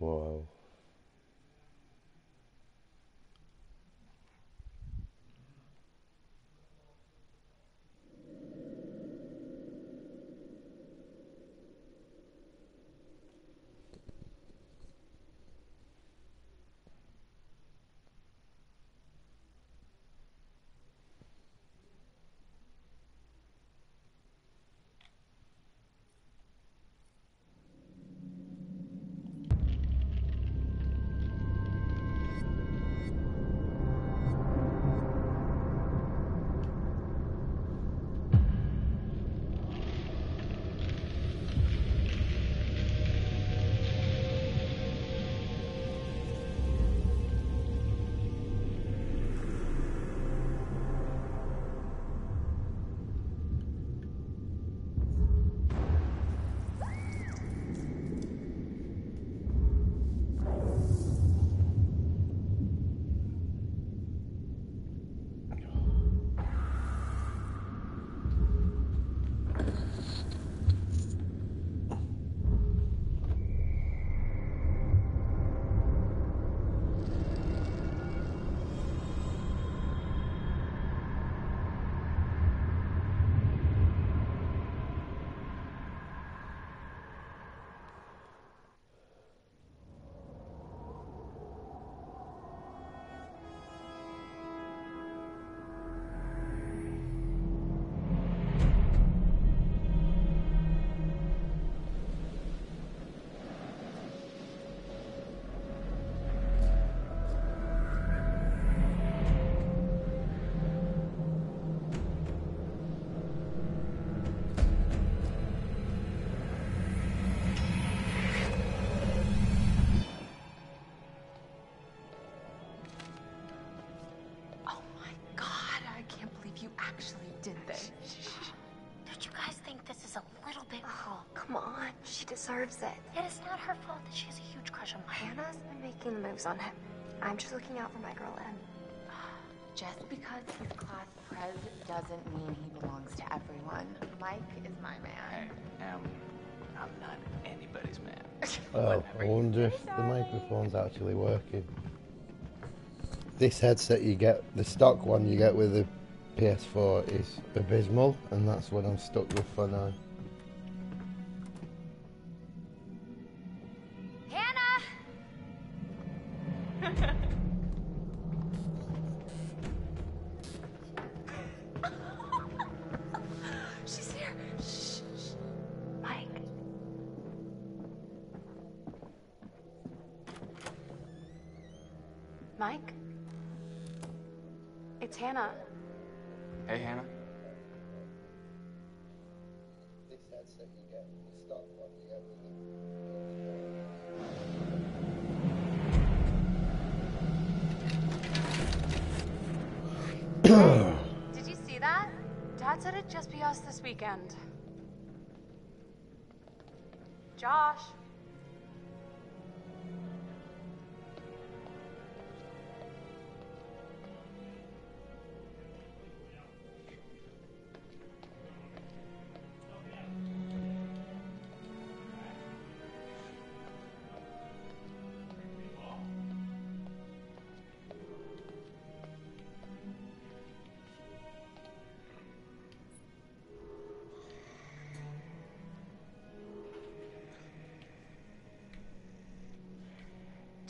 Whoa. Deserves it. It is not her fault that she has a huge crush on Mike. Hannah's been making the moves on him. I'm just looking out for my girl Em. Just because he's class pres doesn't mean he belongs to everyone. Mike is my man. Um, I'm not anybody's man. Oh, I wonder if the microphone's actually working. This headset you get, the stock one you get with the PS4 is abysmal, and that's what I'm stuck with for now.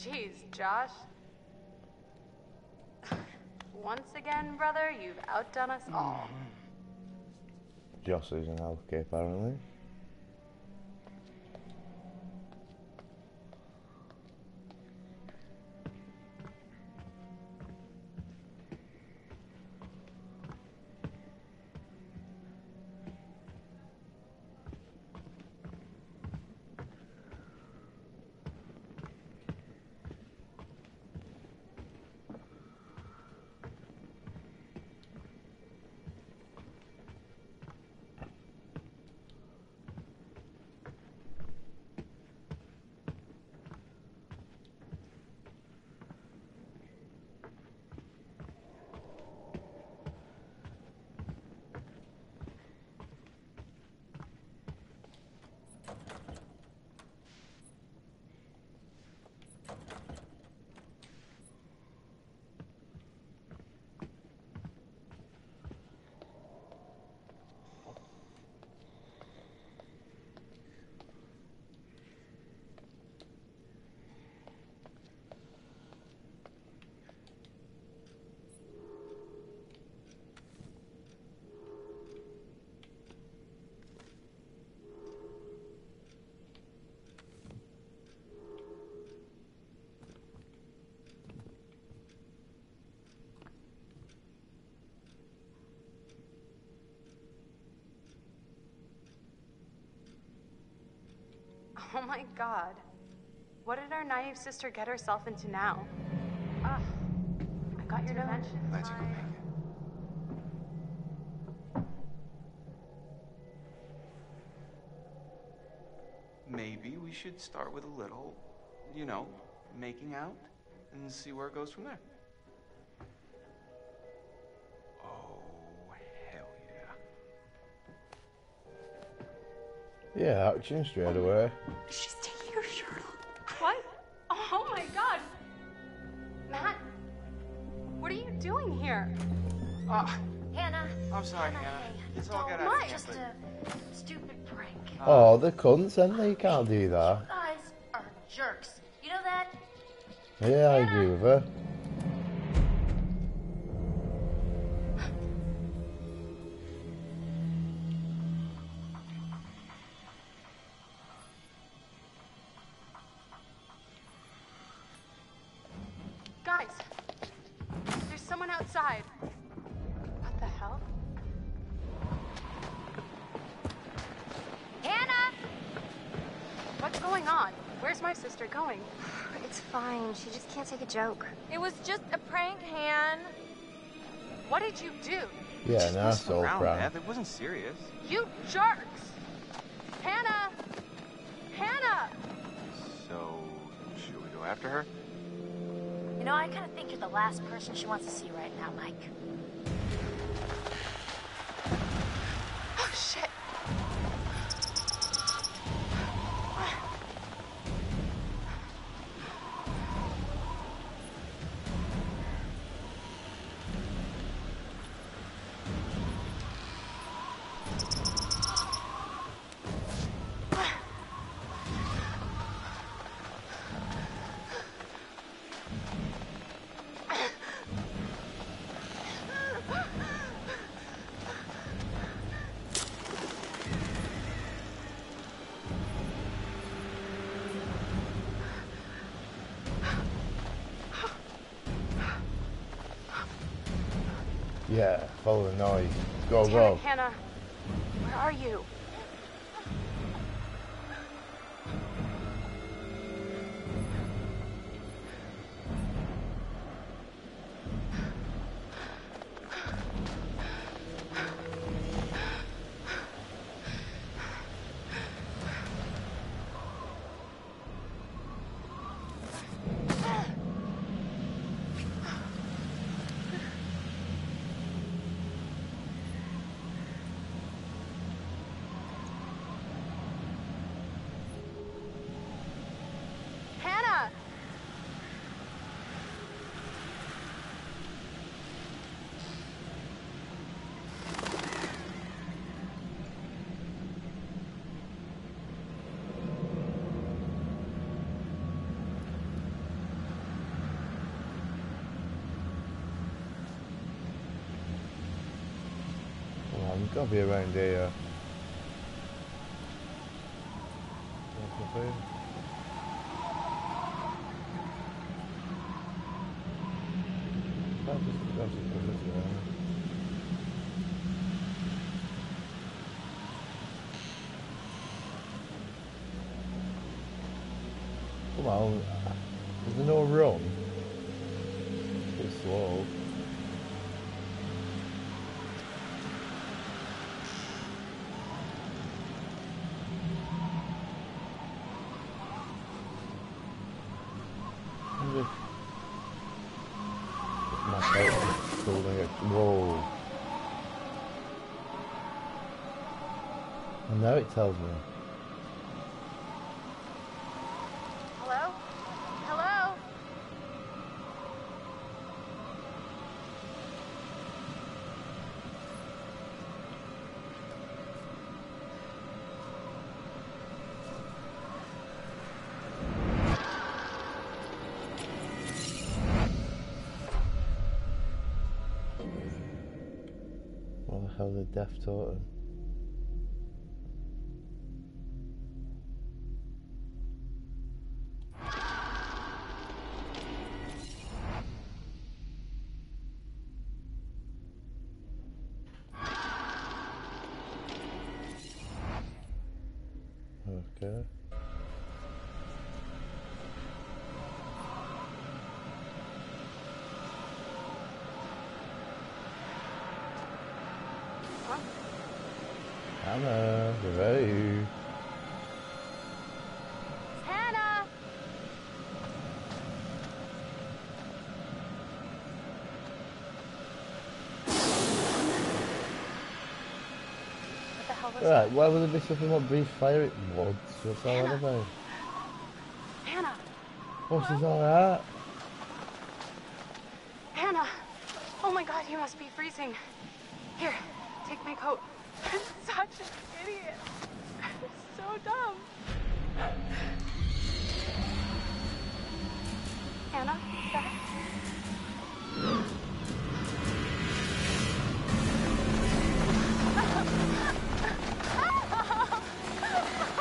Jeez, Josh. Once again, brother, you've outdone us all. Mm-hmm. Josh is an alky apparently. Oh my god. What did our naive sister get herself into now? Ugh. I got your intervention. Glad you could make it. Maybe we should start with a little, you know, making out and see where it goes from there. Yeah. Yeah, action straight away. She's taking her shirt off. What? Oh my god! Matt, what are you doing here? Ah, Hannah. I'm sorry, Hannah, Hannah. hey, It's all don't- good, I It's think, just a stupid prank. Oh, the cunts, and they can't do that. You Guys are jerks. You know that? Yeah, I agree with her. Yeah, Just an messing asshole around, prank. Beth. It wasn't serious. You jerks! Hannah! Hannah! So, should we go after her? You know, I kind of think you're the last person she wants to see right now, Mike. Yeah, follow the noise. Go, Damn go. Hannah. Come on, you've got to be around. That's just- that's just uh, Come on, is there no run? It's slow. I'm just- My phone is holding it. Whoa. Tells me. Hello? Hello? What the hell did Death Totem? Right, why would there be something like brief fire it woods? What's all that about? Hannah! What's this alright? Hannah! Oh my god, you must be freezing. Here, take my coat. I'm such an idiot. I'm so dumb. Hannah? Back?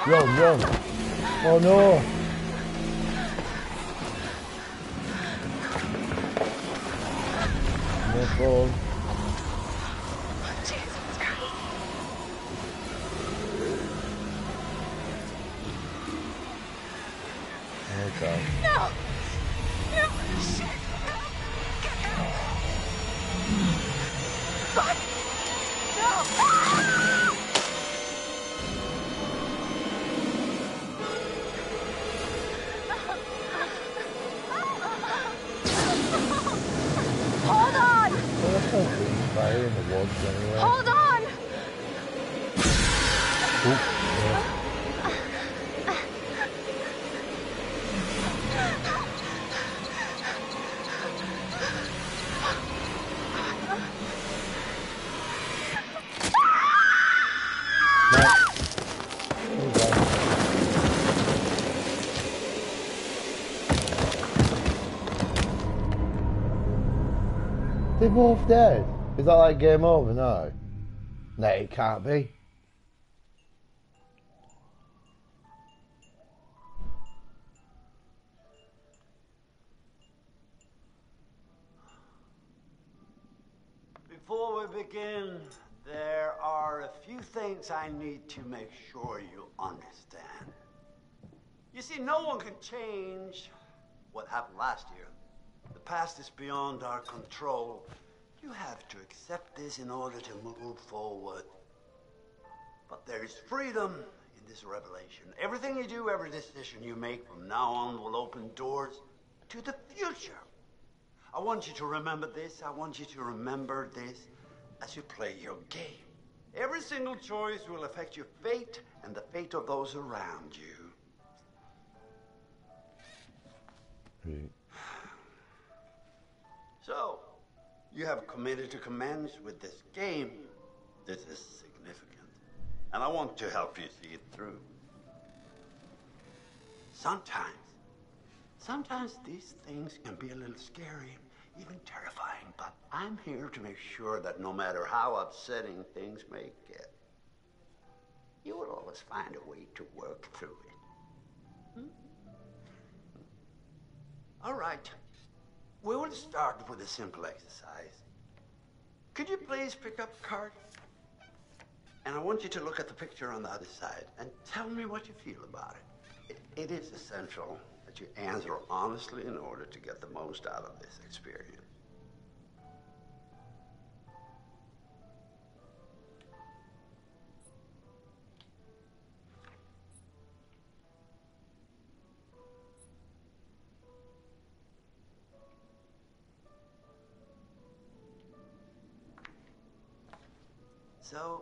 Run, run! Oh no! No phone. Both dead. Is that like game over? No. No, it can't be. Before we begin, there are a few things I need to make sure you understand. You see, no one can change what happened last year. The past is beyond our control. You have to accept this in order to move forward. But there is freedom in this revelation. Everything you do, every decision you make from now on will open doors to the future. I want you to remember this. I want you to remember this as you play your game. Every single choice will affect your fate and the fate of those around you. Right. So, you have committed to commence with this game. This is significant. And I want to help you see it through. Sometimes, sometimes these things can be a little scary, even terrifying, but I'm here to make sure that no matter how upsetting things may get, you will always find a way to work through it. Hmm? All right. We will start with a simple exercise. Could you please pick up a card? And I want you to look at the picture on the other side and tell me what you feel about it. It, it is essential that you answer honestly in order to get the most out of this experience. So,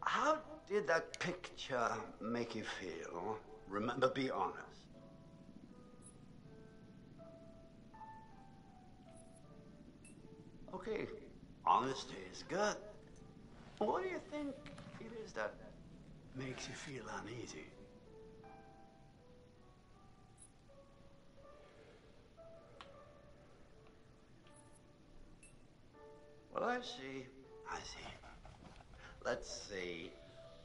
how did that picture make you feel? Remember, be honest. Okay, honesty is good. What do you think it is that makes you feel uneasy? Well, I see. I see. Let's say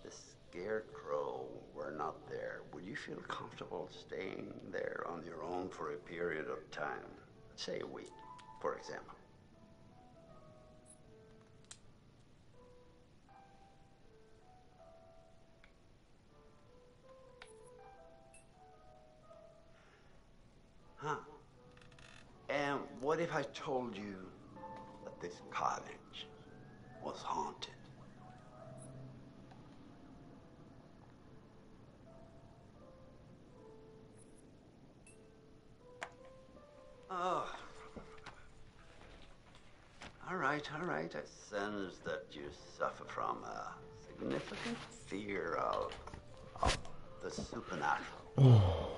the scarecrow were not there. Would you feel comfortable staying there on your own for a period of time? Say a week, for example. Huh. And what if I told you that this cottage was haunted? Oh. All right, all right. I sense that you suffer from a significant fear of, of the supernatural. Oh.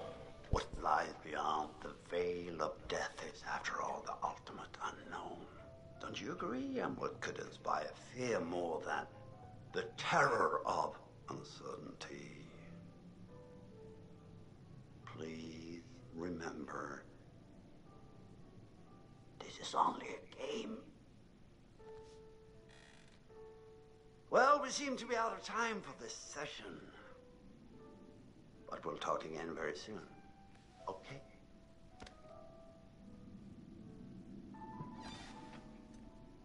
what lies beyond the veil of death is, after all, the ultimate unknown. Don't you agree? And what could inspire fear more than the terror of uncertainty? Please remember is only a game. Well, we seem to be out of time for this session. But we'll talk again very soon. Okay?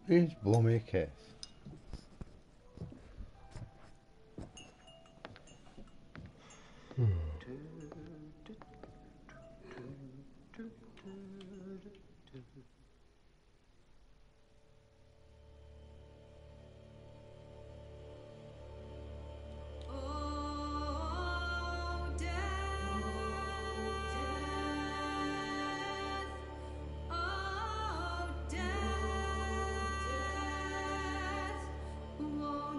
Please blow me a kiss.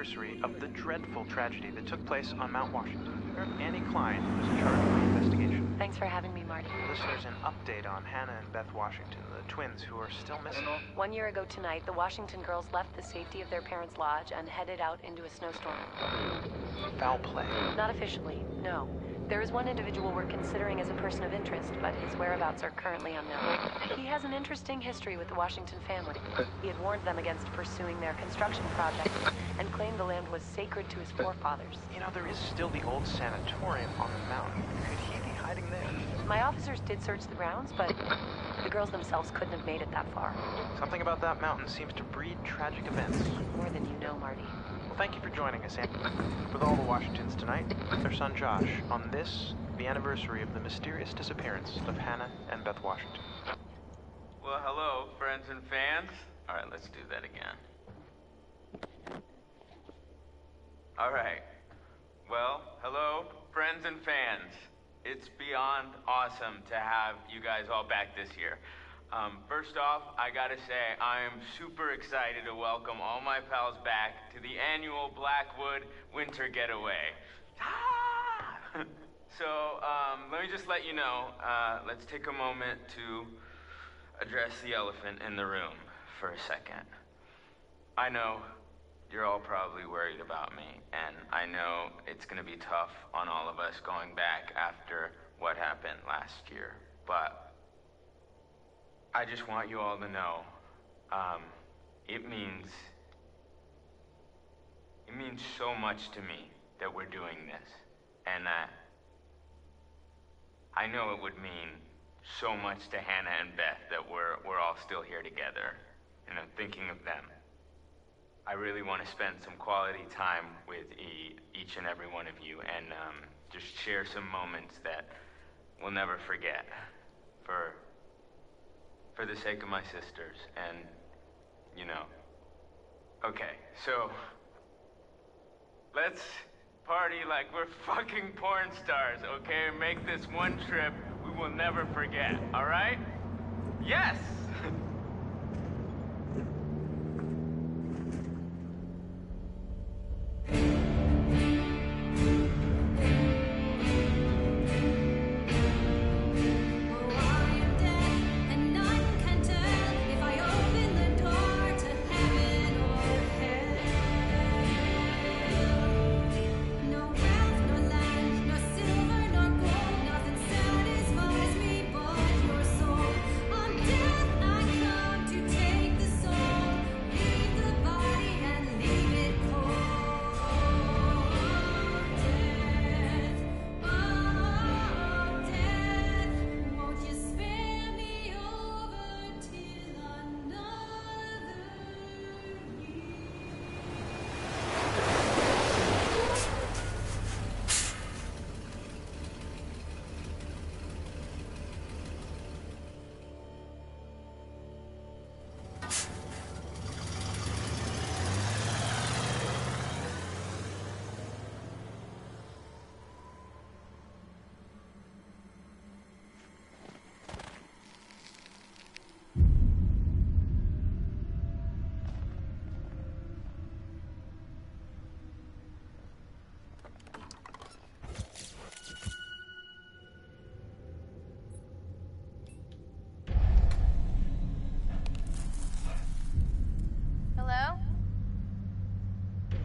anniversary of the dreadful tragedy that took place on Mount Washington. Annie Klein was in charge of the investigation. Thanks for having me, Marty. Listeners, an update on Hannah and Beth Washington, twins who are still missing. One year ago tonight, the Washington girls left the safety of their parents' lodge and headed out into a snowstorm. Foul play. Not officially, no. There is one individual we're considering as a person of interest, but his whereabouts are currently unknown. He has an interesting history with the Washington family. He had warned them against pursuing their construction project and claimed the land was sacred to his forefathers. You know, there is still the old sanatorium on the mountain. Could he be hiding there? My officers did search the grounds, but the girls themselves couldn't have made it that far. Something about that mountain seems to breed tragic events. More than you know, Marty. Well, thank you for joining us, Annie. With all the Washingtons tonight, their son Josh, on this, the anniversary of the mysterious disappearance of Hannah and Beth Washington. Well, hello, friends and fans. All right, let's do that again. All right. Well, hello, friends and fans. It's beyond awesome to have you guys all back this year. Um, first off, I gotta say, I am super excited to welcome all my pals back to the annual Blackwood Winter Getaway. Ah! so, um, let me just let you know, uh, let's take a moment to address the elephant in the room for a second. I know you're all probably worried about me, and I know it's gonna be tough on all of us going back after what happened last year, but I just want you all to know, um, it means, it means so much to me that we're doing this, and that I know it would mean so much to Hannah and Beth that we're, we're all still here together, you know, thinking of them. I really want to spend some quality time with e- each and every one of you and um, just share some moments that we'll never forget for, for the sake of my sisters and, you know. Okay, so let's party like we're fucking porn stars, okay? Make this one trip we will never forget, all right? Yes!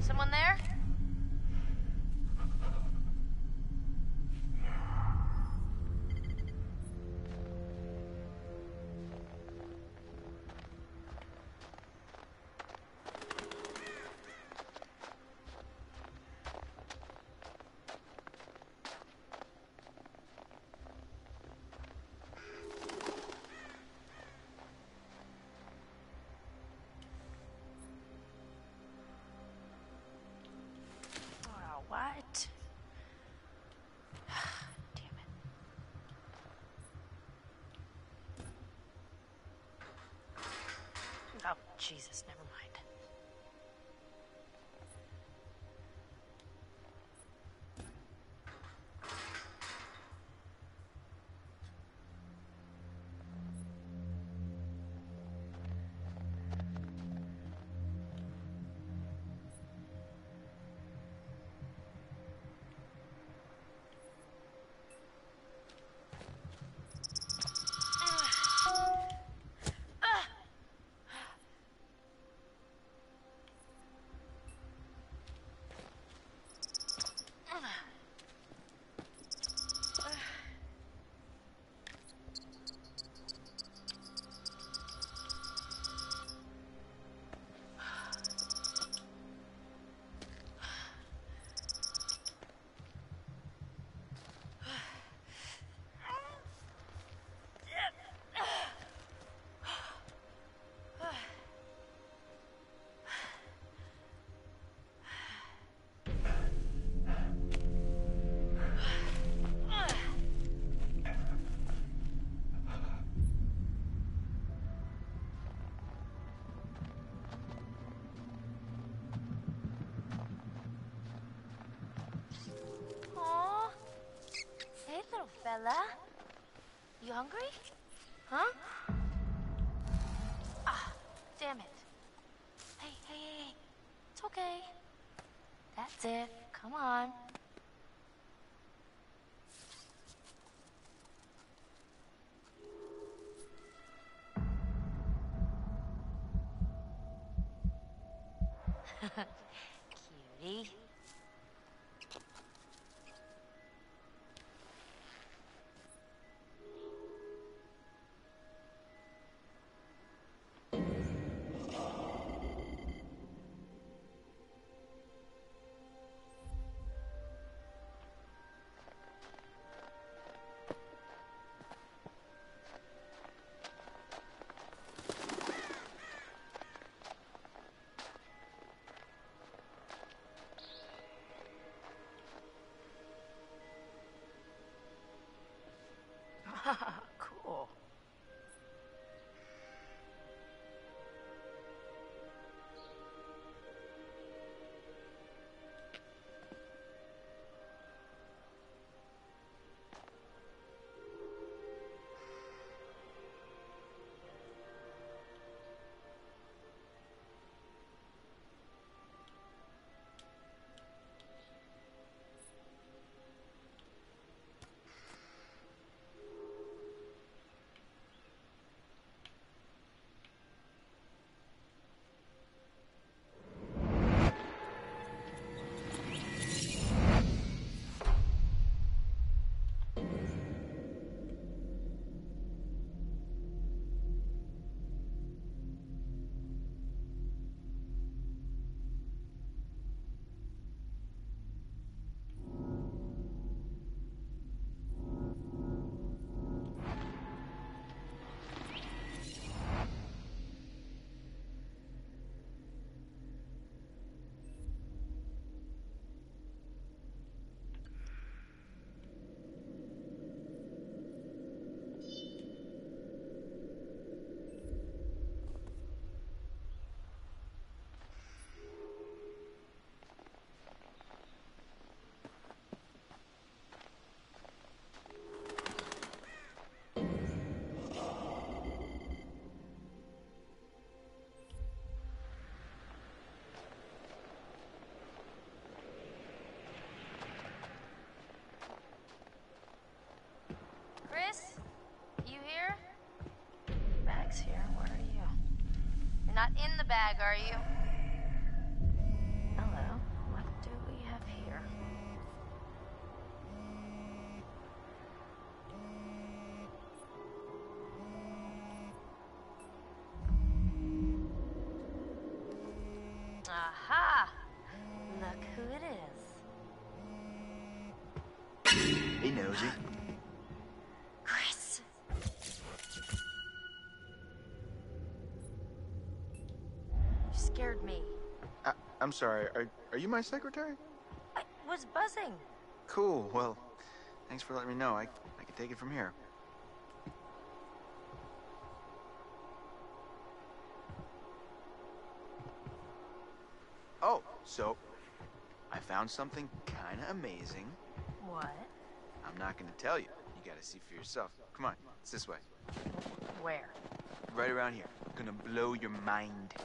Someone there? Jesus, never fella. You hungry? Huh? Ah, damn it. Hey, hey, hey. It's okay. That's it. Come on. The bag, are you? I'm sorry. Are, are you my secretary? I was buzzing. Cool. Well, thanks for letting me know. I, I can take it from here. Oh, so I found something kind of amazing. What? I'm not going to tell you. You got to see for yourself. Come on, it's this way. Where? Right around here. Gonna blow your mind.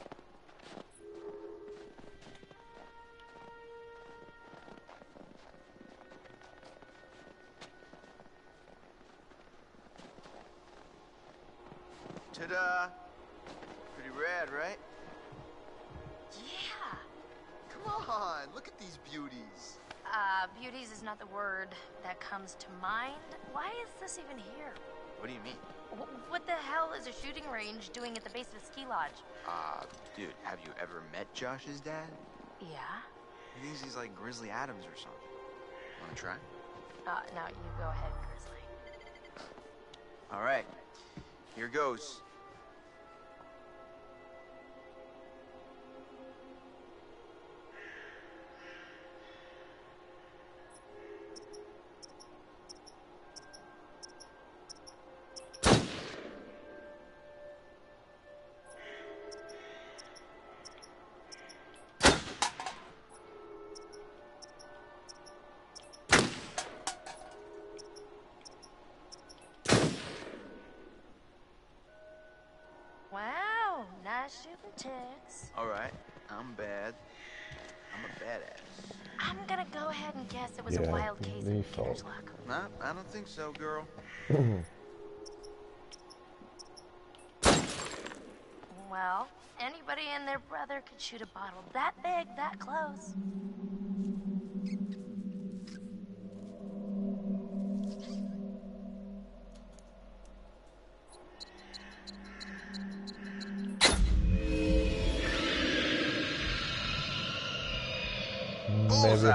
Doing at the base of the ski lodge? Uh, dude, have you ever met Josh's dad? Yeah? He thinks he's like Grizzly Adams or something. Wanna try? Uh, no, you go ahead, Grizzly. All right, here goes. Case me of beginner's fault. luck. Nah, I don't think so, girl. Well, anybody and their brother could shoot a bottle that big, that close.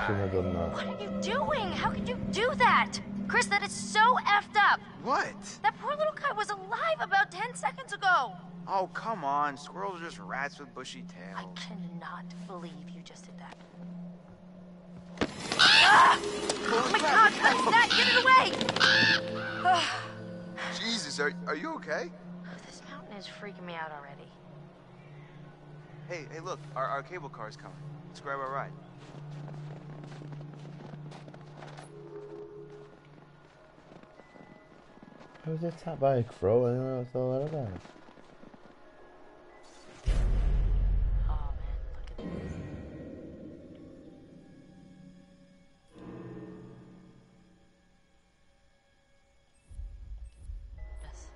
Maybe I shouldn't have done that. What are you doing? How could you do that? Chris, that is so effed up. What? That poor little guy was alive about 10 seconds ago. Oh, come on. Squirrels are just rats with bushy tails. I cannot believe you just did that. Ah! Oh my god, Chris, that, get it away! Jesus, are, are you okay? this mountain is freaking me out already. Hey, hey, look, our, our cable car's coming. Let's grab our ride. All out of that. Oh man, look at this. Yes.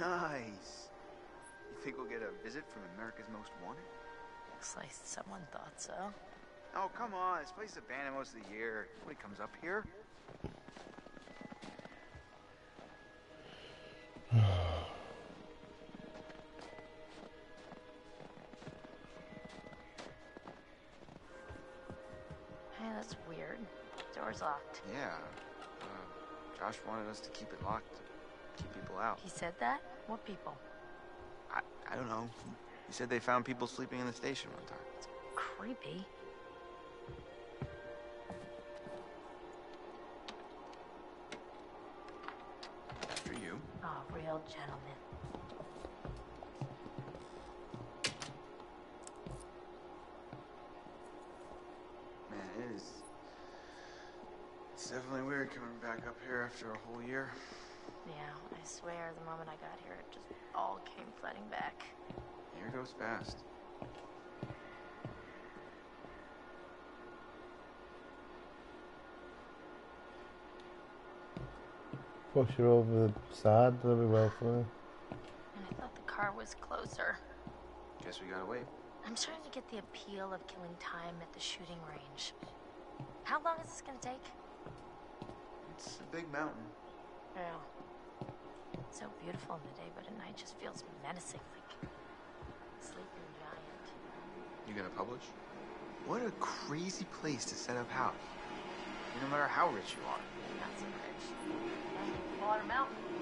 Nice. You think we'll get a visit from America's Most Wanted? Looks like someone thought so. Oh, come on. This place is abandoned most of the year. Nobody comes up here. Door's locked. Yeah. Uh, Josh wanted us to keep it locked keep people out. He said that? What people? I, I don't know. He said they found people sleeping in the station one time. It's Creepy. After you. Oh, real gentleman. It's definitely weird coming back up here after a whole year. Yeah, I swear the moment I got here, it just all came flooding back. Year goes fast. Push her over the side, that'll be well for her. And I thought the car was closer. Guess we gotta wait. I'm starting to get the appeal of killing time at the shooting range. How long is this gonna take? It's a big mountain. Yeah. So beautiful in the day, but at night just feels menacing, like a sleeping giant. You You gonna publish? What a crazy place to set up house. No matter how rich you are. Not so rich. Water Mountain.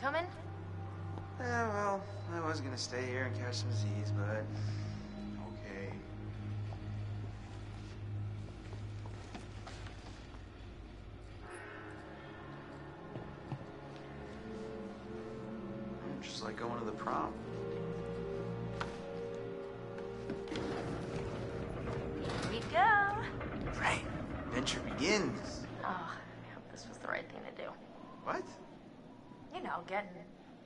Coming? Yeah, well, I was gonna stay here and catch some Z's, but okay. Just like going to the prom. Here we go. Right. Adventure begins. Oh, I hope this was the right thing to do. What? You getting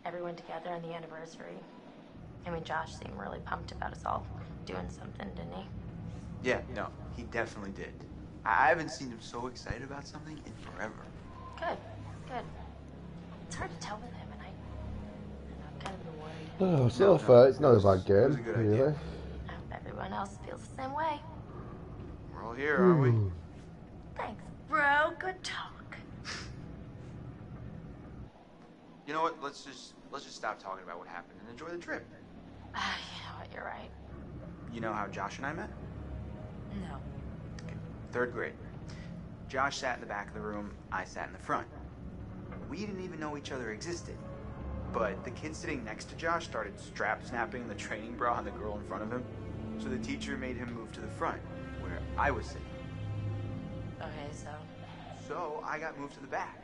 everyone together on the anniversary. I mean, Josh seemed really pumped about us all doing something, didn't he? Yeah, no, he definitely did. I I haven't seen him so excited about something in forever. Good, good. It's hard to tell with him, and I, I'm kind of been worried. Oh, so far it's not a bad It was a game, good really. idea. I hope everyone else feels the same way. We're all here, aren't we? Hmm. Thanks, bro. Good talk. You know what? Let's just let's just stop talking about what happened and enjoy the trip. Ah, you know what? You're right. You know how Josh and I met? No. Third grade. Josh sat in the back of the room, I sat in the front. We didn't even know each other existed. But the kid sitting next to Josh started strap snapping the training bra on the girl in front of him. So the teacher made him move to the front, where I was sitting. Okay, so So I got moved to the back.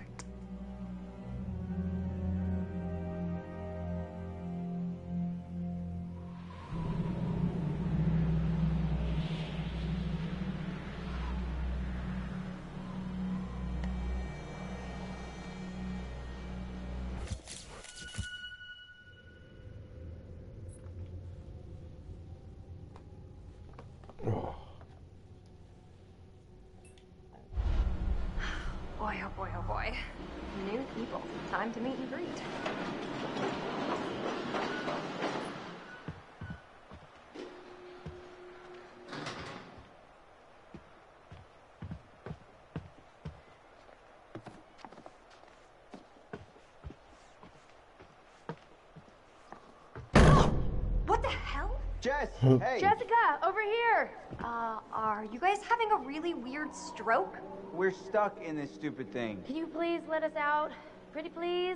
Time to meet and greet. What the hell? Jess, hey. Jessica, over here. Uh, are you guys having a really weird stroke? We're stuck in this stupid thing. Can you please let us out? Pretty please?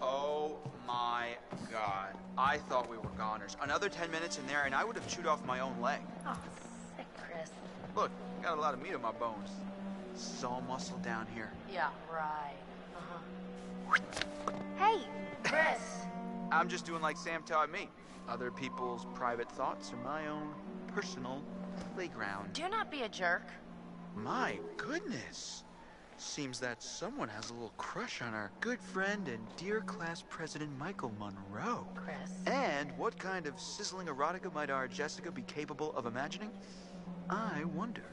Oh my god. I thought we were goners. Another 10 minutes in there and I would have chewed off my own leg. Oh, sick, Chris. Look, got a lot of meat on my bones. All muscle down here. Yeah, right. Uh-huh. Hey, Chris. I'm just doing like Sam taught me. Other people's private thoughts are my own personal playground. Do not be a jerk. My goodness. Seems that someone has a little crush on our good friend and dear class president Michael Munroe. Chris. And what kind of sizzling erotica might our Jessica be capable of imagining? I wonder.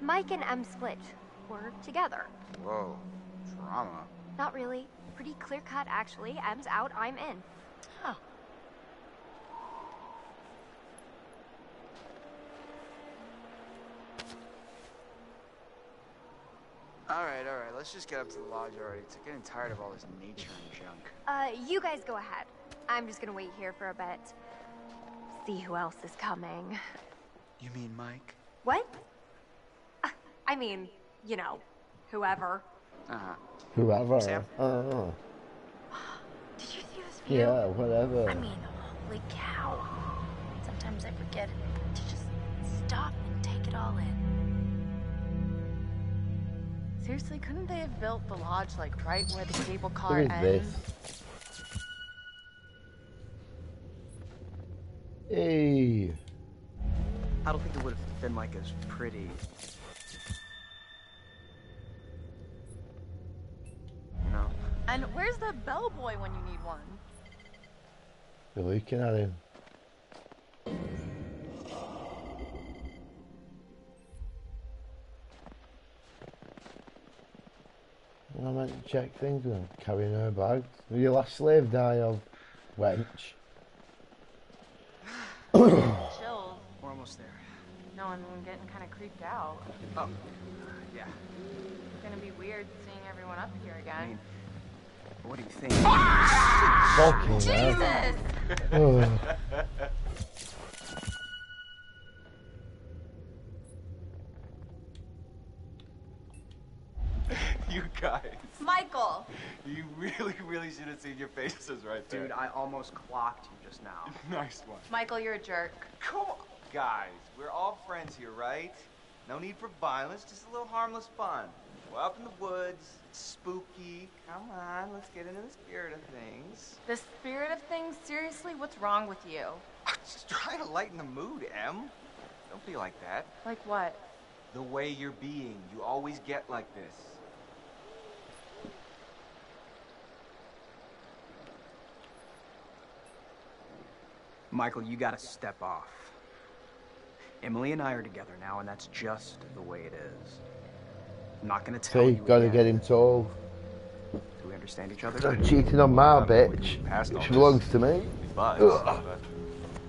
Mike and Em split. We're together. Whoa, drama. Not really. Pretty clear cut, actually. Em's out, I'm in. Huh. All right, all right. Let's just get up to the lodge already. It's getting tired of all this nature and junk. Uh, you guys go ahead. I'm just gonna wait here for a bit. See who else is coming. You mean Mike? What? I mean, you know, whoever. Uh-huh. Whoever. Sam? I. Did you see this view? Yeah, whatever. I mean, holy cow. Sometimes I forget to just stop and take it all in. Seriously, couldn't they have built the lodge like right where the cable car Who is ends? this? Hey. I don't think it would have been like as pretty. The bellboy when you need one? You're looking at him. I meant to check things with him, carrying her bags. Will your last slave die of wench? Chills. We're almost there. No, I'm getting kind of creeped out. Oh, yeah. It's gonna be weird seeing everyone up here again. What do you think? Fucking hell. Jesus! Oh. you guys. Michael! You really, really should have seen your faces right there. Dude, I almost clocked you just now. nice one. Michael, you're a jerk. Come on. Guys, we're all friends here, right? No need for violence, just a little harmless fun. We're up in the woods, it's spooky. Come on, let's get into the spirit of things. The spirit of things? Seriously, what's wrong with you? Just trying to lighten the mood, Em. Don't be like that. Like what? The way you're being, you always get like this. Michael, you gotta step off. Emily and I are together now, and that's just the way it is. I'm not gonna tell See, you. gotta again. get him told. Do we understand each other? Stop cheating on my bitch, Past all which this. belongs to me. Buzz. Ugh. but-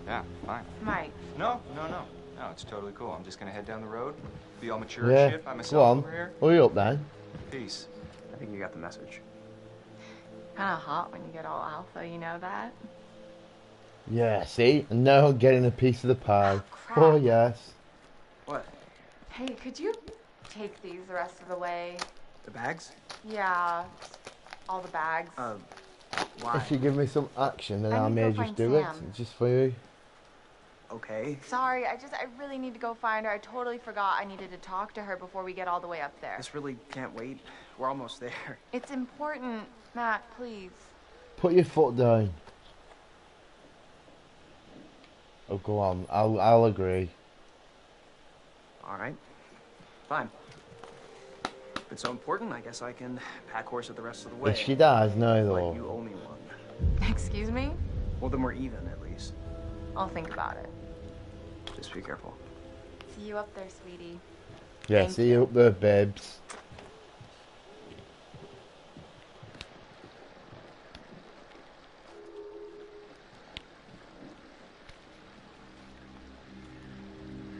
Yeah, fine. Mike. No, no, no. No, it's totally cool. I'm just gonna head down the road, be all mature Yeah, and shit by go myself on. over here. Hurry up then. Peace. I think you got the message. Kinda hot when you get all alpha, you know that? Yeah, see? And now I'm getting a piece of the pie. Oh, crap. Oh, yes. What? Hey, could you take these the rest of the way? The bags? Yeah, all the bags. Uh, why? If you give me some action, then I I, need to may just do Sam. it. Just for you. Okay. Sorry, I just, I really need to go find her. I totally forgot I needed to talk to her before we get all the way up there. This really can't wait. We're almost there. It's important, Matt, please. Put your foot down. Oh, go on. I'll, I'll agree. All right. Fine. If it's so important, I guess I can pack horse it the rest of the way. If she dies, no, though. But though. you owe me one. Excuse me? Well, then we're even at least. I'll think about it. Just be careful. See you up there, sweetie. Yeah, Thank see you up there, babes.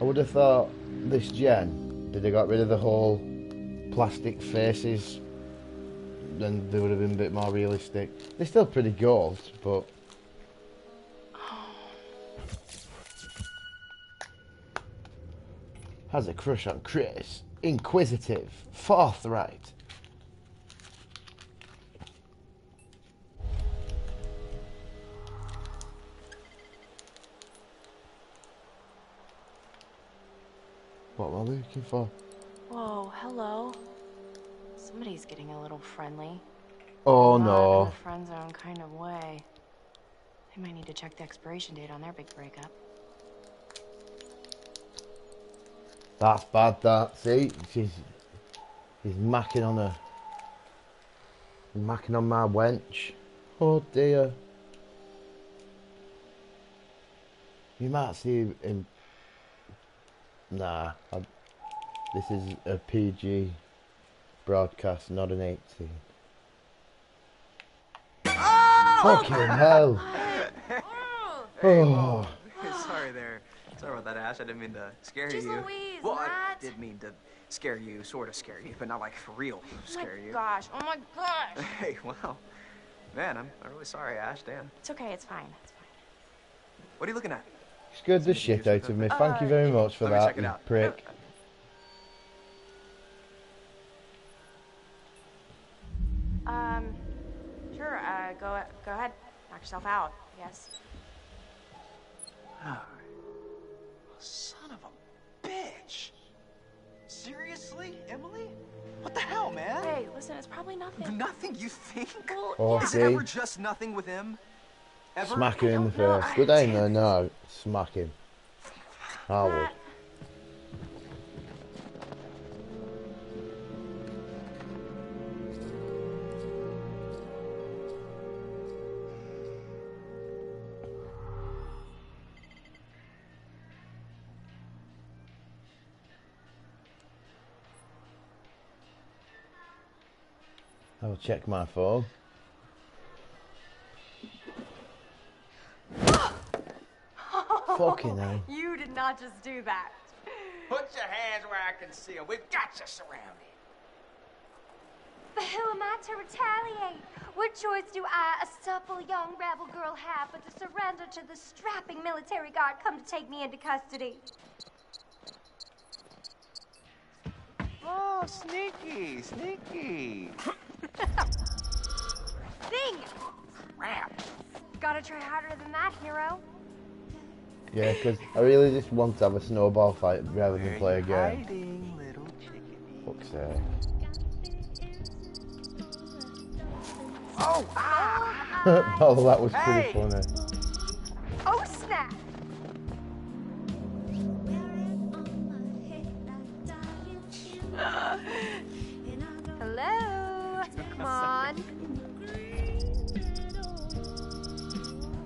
I would have thought this gen, did they got rid of the whole plastic faces, then they would have been a bit more realistic. They're still pretty good, but has a crush on Chris. Inquisitive, forthright. What am I looking for? Whoa, hello. Somebody's getting a little friendly. Oh Not no. In a friend zone kind of way. They might need to check the expiration date on their big breakup. That's bad, that. See? She's, he's macking on her. He's macking on my wench. Oh dear. You might see him. Nah. I, this is a PG broadcast, not an 18. Oh, Fucking hell. Oh. Sorry there. Sorry about that, Ash. I didn't mean to scare Jeez you. Louise, well, I Matt. did mean to scare you, sort of scare you, but not like for real Oh scare my you. gosh, oh my gosh. Hey, wow. Man, I'm, I'm really sorry, Ash. Damn. It's okay, it's fine. It's fine. What are you looking at? Scared the shit out of me. Thank you very much for that, you out. prick. Um, sure, uh, go, go ahead. Knock yourself out, yes. Son of a bitch. Seriously, Emily? What the hell, man? Hey, listen, it's probably nothing. Nothing, you think? Oh, Is see? it ever just nothing with him? Ever? Smack him in the face. Good aim though, no. Smack him. I would. I'll check my phone. Fucking hell. You did not just do that. Put your hands where I can see them. We've got you surrounded. But who am I to retaliate? What choice do I, a supple young rebel girl, have but to surrender to the strapping military guard come to take me into custody? Oh, sneaky, sneaky. Thing! Crap. Gotta try harder than that, hero. Yeah, because I really just want to have a snowball fight rather than play a game. Hiding, little. Fuck's sake. Oh, ah! oh, that was pretty Hey! funny. Oh, snap! Hello? Come on.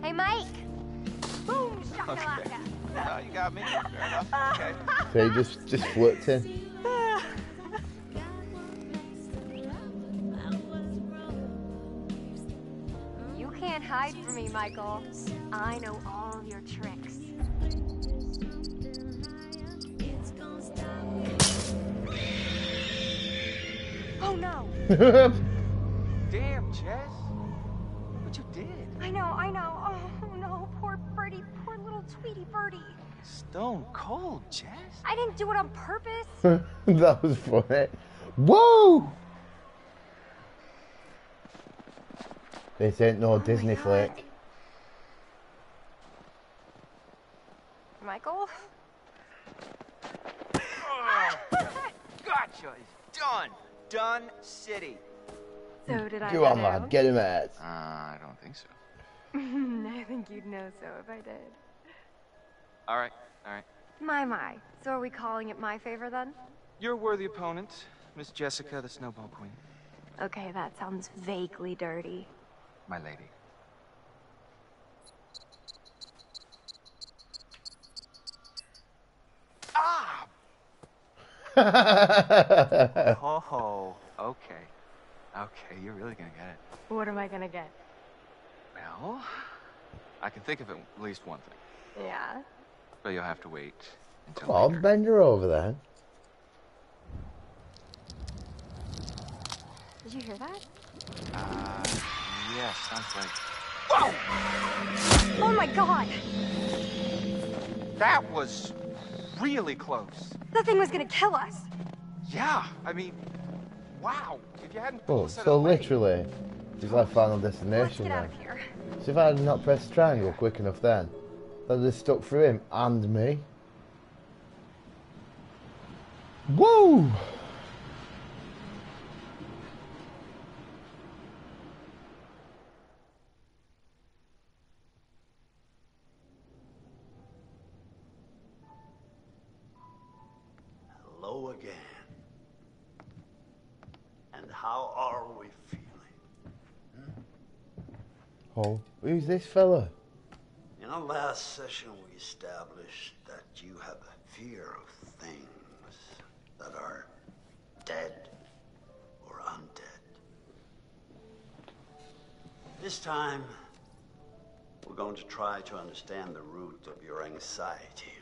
Hey, Mike. Boom, shakalaka. Oh, you got me. Fair enough. Okay. So he just, just flipped in. You can't hide from me, Michael. I know all your tricks. Oh no! Damn, Jess. What you did? I know, I know. Oh no, poor birdie, poor little Tweety birdie. Stone cold, Jess. I didn't do it on purpose. that was funny. Whoa! This ain't no Disney flick. Michael? Gotcha. It's done. Done city. So did I Go let on, lad. out? Get him out. Uh, I don't think so. I think you'd know so if I did. All right, all right. My, my. So are we calling it my favor then? You're a worthy opponent, Miss Jessica, the Snowball Queen. Okay, that sounds vaguely dirty. My lady. Ah! Ho ho. Okay. Okay, you're really gonna get it. What am I gonna get? Well, I can think of at least one thing, Yeah? but you'll have to wait until Come on, later. bend her over then. Did you hear that? Uh, yes, sounds like. Oh my god! That was really close. That thing was gonna kill us. Yeah, I mean, wow. If you hadn't Oh, pulled us out so of the way- literally, she's like Final Let's Destination get out of here. So if I had not pressed triangle quick enough then, that would have stuck through him and me. Woo! Hello again. And how are we feeling? Who's this fella? In our last session, we established that you have a fear of things that are dead or undead. This time, we're going to try to understand the root of your anxiety.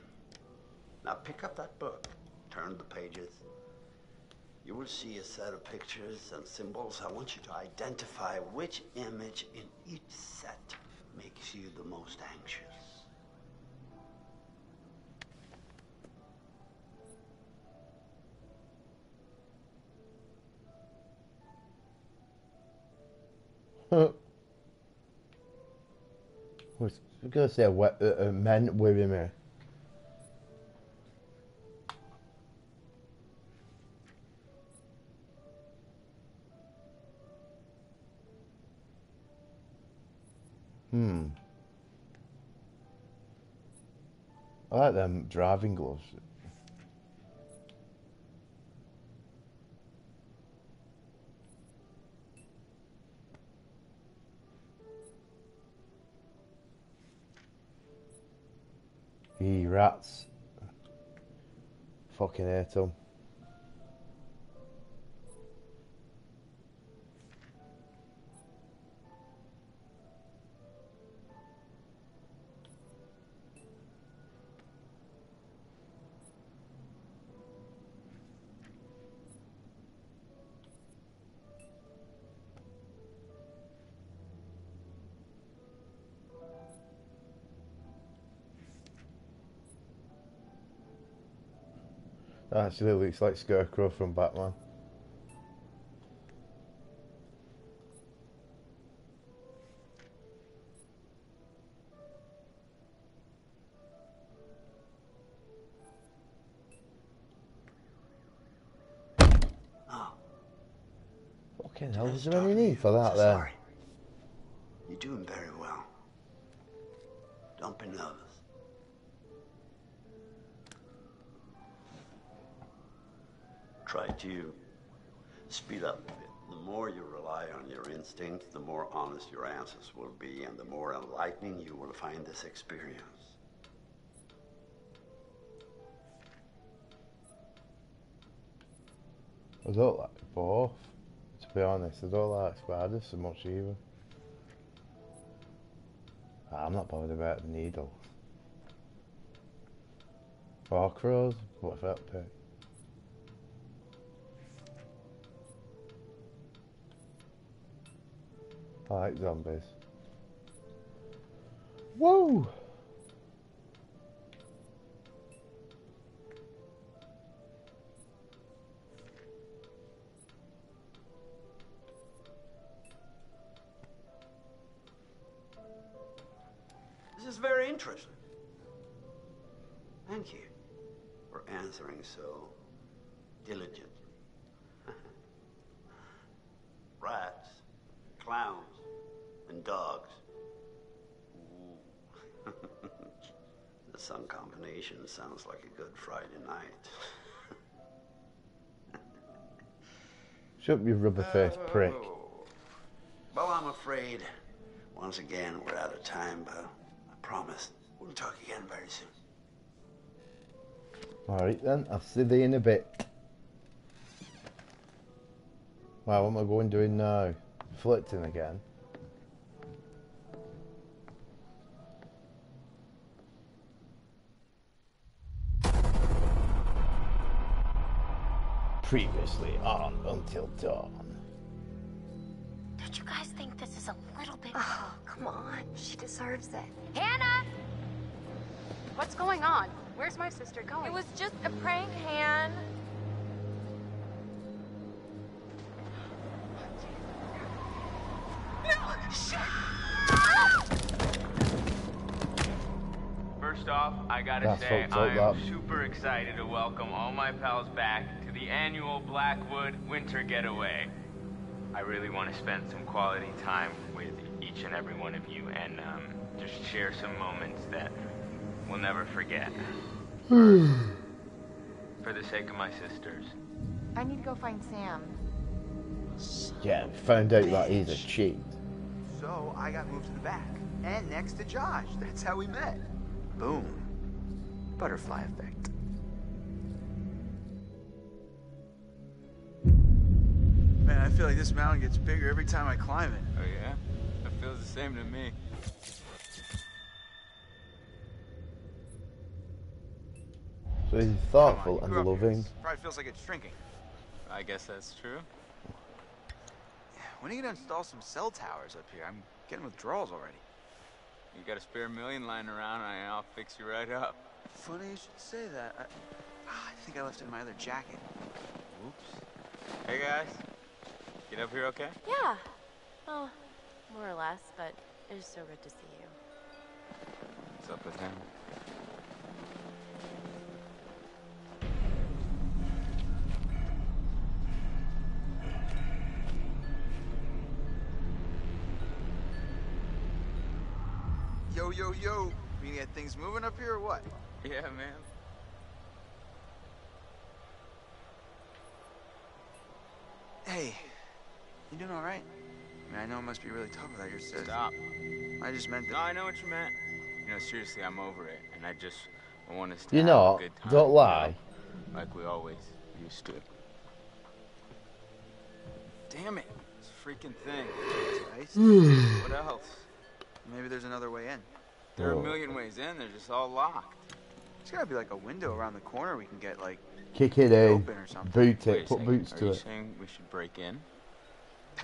Now, pick up that book, turn the pages. You will see a set of pictures and symbols. I want you to identify which image in each set makes you the most anxious. Huh. I was gonna say, uh, uh, men, women, uh, Hmm. I like them driving gloves. Ye rats. Fucking hate them. Ah, actually looks like Scarecrow from Batman. Fucking hell, is there any need for that then? You're doing very well. Don't be nervous. To speed up a bit. The more you rely on your instinct, the more honest your answers will be, and the more enlightening you will find this experience. I don't like both. To be honest, I don't like spiders so much either. I'm not bothered about the needle. Or crows, what's that pick? I like zombies. Whoa! Sun combination sounds like a good Friday night. Shut up, you rubber faced uh, prick. Well, I'm afraid, once again, we're out of time, but I promise we'll talk again very soon. Alright then, I'll see thee in a bit. Wow, what am I going doing now? Flitting again. Previously on Until Dawn. Don't you guys think this is a little bit. Oh, come on. She deserves it. Hannah! What's going on? Where's my sister going? It was just a prank, Han. First off, I gotta That's say, so- so I'm loud. super excited to welcome all my pals back to the annual Blackwood Winter Getaway. I really want to spend some quality time with each and every one of you and um, just share some moments that we'll never forget. For the sake of my sisters. I need to go find Sam. Yeah, found out that he's a cheat. So I got moved to the back and next to Josh. That's how we met. Boom. Butterfly effect. Man, I feel like this mountain gets bigger every time I climb it. Oh yeah? It feels the same to me. So he's thoughtful and loving. Probably feels like it's shrinking. I guess that's true. When are you gonna install some cell towers up here? I'm getting withdrawals already. You got a spare million lying around, and I'll fix you right up. Funny you should say that. I, Ah, I think I left it in my other jacket. Oops. Hey guys, get up here okay? Yeah. Oh, More or less, but it is so good to see you. What's up with him? Yo, yo, yo. We gonna get things moving up here or what? Yeah, man. Hey, you doing all right? I mean, I know it must be really tough without your sis. Stop. I just meant No, that. I know what you meant. You know, seriously, I'm over it, and I just I want us to You have know, a good time. don't you know, lie. like we always used to. Damn it! This freaking thing. Nice. what else? Maybe there's another way in. There are a million ways in. They're just all locked. There's gotta be like a window around the corner we can get like Kick it in. open or something. Boot Wait it. Put second, boots Are to you it. saying we should break in?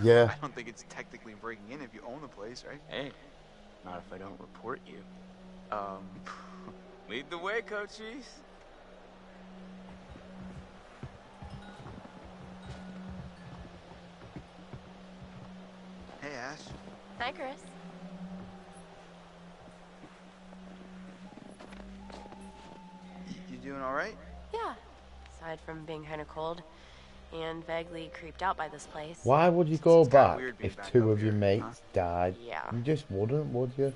Yeah. I don't think it's technically breaking in if you own the place, right? Hey, not if I don't report you. Um, Lead the way, Cochise. hey Ash. Hi, Chris. You doing all right? Yeah. Aside from being kind of cold and vaguely creeped out by this place. Why would you go It's back if back two up of your mates huh? died? Yeah. You just wouldn't, would you?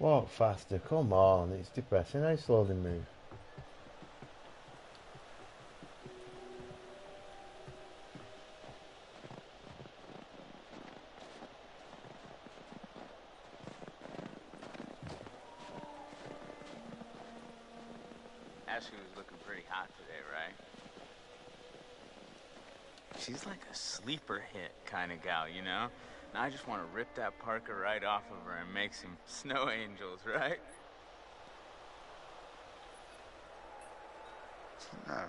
Walk faster, come on, it's depressing how slow they move. Ashley was looking pretty hot today, right? She's like a sleeper hit kind of gal, you know? And I just want to rip that Parker right off of her and make some snow angels, right? No.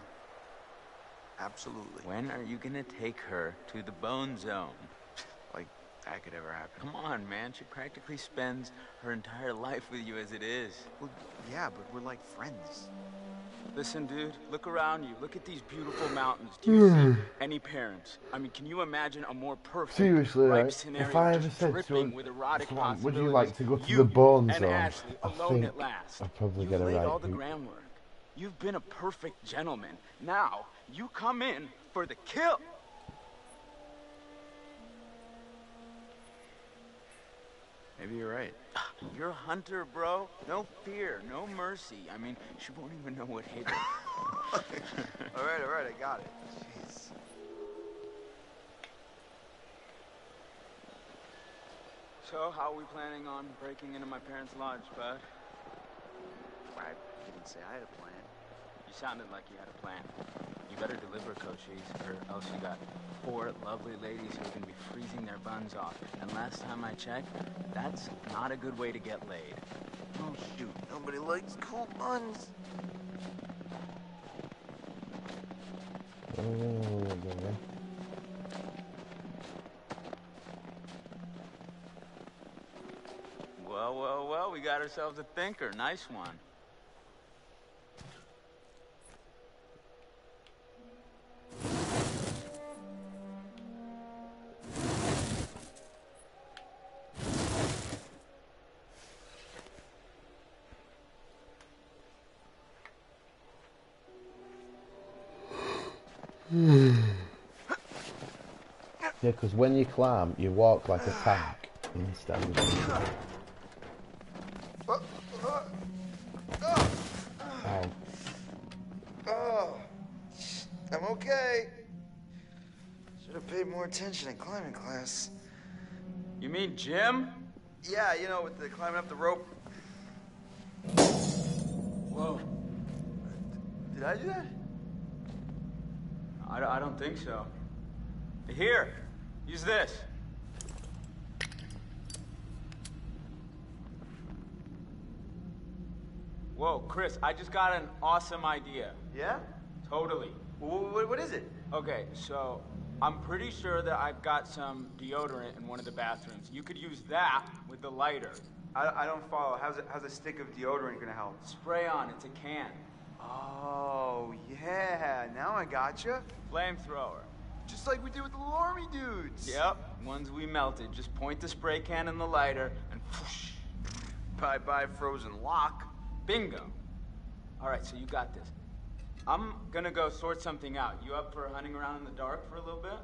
Absolutely. When are you gonna take her to the bone zone? Like that could ever happen. Come on, man. She practically spends her entire life with you as it is. Well, yeah, but we're like friends. Listen, dude, look around you. Look at these beautiful mountains. Do you see hmm. any parents? I mean, can you imagine a more perfect, Seriously, right, scenario if I ever said to with erotic someone, would you like to go to the bone zone? Ashley I think at last. I'd probably You've get a right all the groundwork. You've been a perfect gentleman. Now you come in for the kill. Maybe you're right. You're a hunter, bro. No fear, no mercy. I mean, she won't even know what hit her. all right, all right, I got it. Jeez. So, how are we planning on breaking into my parents' lodge, bud? I didn't say I had a plan. You sounded like you had a plan. Better deliver, Cochise, or else you got four lovely ladies who are going to be freezing their buns off. And last time I checked, that's not a good way to get laid. Oh shoot, nobody likes cool buns. Well, well, well, we got ourselves a thinker. Nice one. Yeah, because when you climb, you walk like a tank instead of. Oh. Ow. Oh, I'm okay. Should have paid more attention in climbing class. You mean gym? Yeah, you know, with the climbing up the rope. Whoa. Did I do that? I, I don't think so. Here, use this. Whoa, Chris, I just got an awesome idea. Yeah? Totally. What, what is it? Okay, so I'm pretty sure that I've got some deodorant in one of the bathrooms. You could use that with the lighter. I, I don't follow. How's a, how's a stick of deodorant gonna help? Spray on, it's a can. Oh, yeah. Now I gotcha. Flamethrower. Just like we did with the little army dudes. Yep, ones we melted. Just point the spray can in the lighter and whoosh. Bye bye, frozen lock. Bingo. All right, so you got this. I'm gonna go sort something out. You up for hunting around in the dark for a little bit?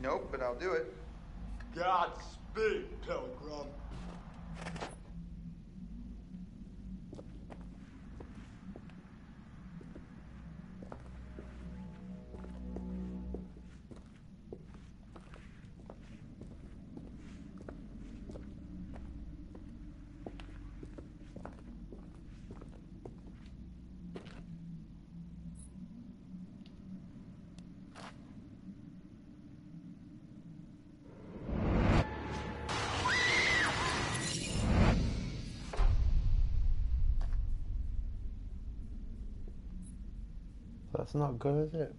Nope, but I'll do it. Godspeed, Telegram. That's not good, is it?